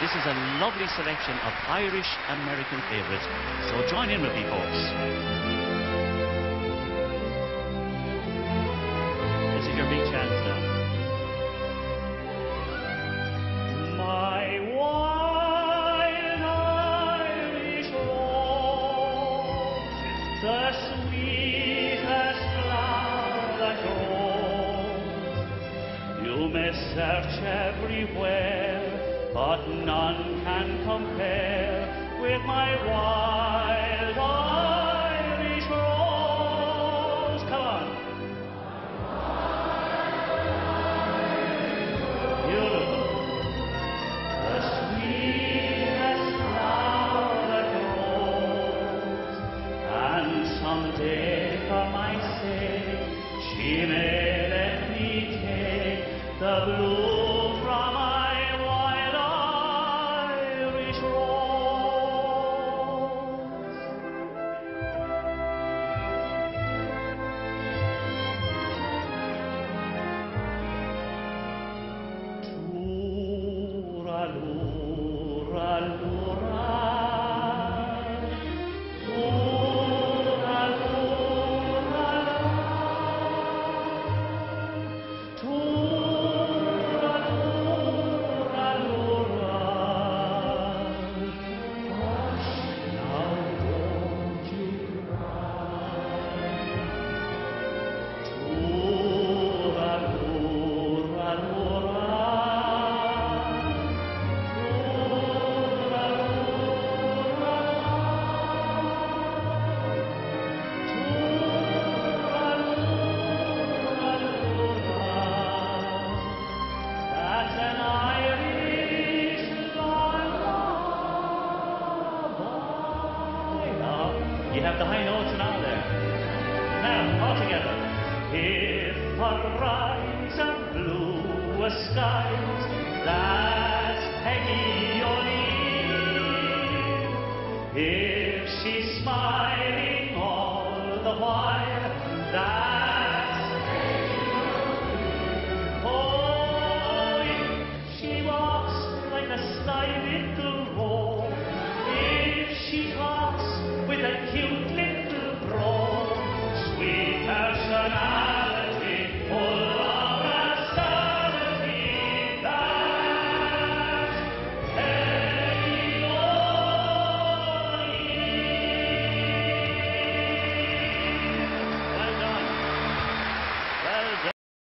This is a lovely selection of Irish American favourites. So join in with me, folks. This is your big chance now. My rose, the sweetest flower that grows. You may search everywhere, but none can compare with my wild Irish rose. Come on. Beautiful. Someday for my sake she may let me take the bloom That's have the high notes and there. Now, all together. If a of blue skies, that's Peggy O'Neill. If she's smiling all the while, that's